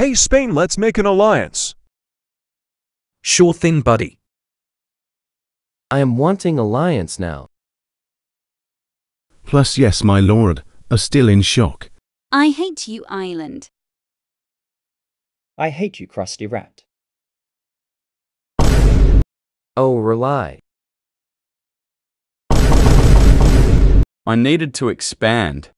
Hey Spain, let's make an alliance. Sure thing, buddy. I am wanting alliance now. Plus, yes, my lord, are still in shock. I hate you, Island. I hate you, crusty rat. Oh, rely. I needed to expand.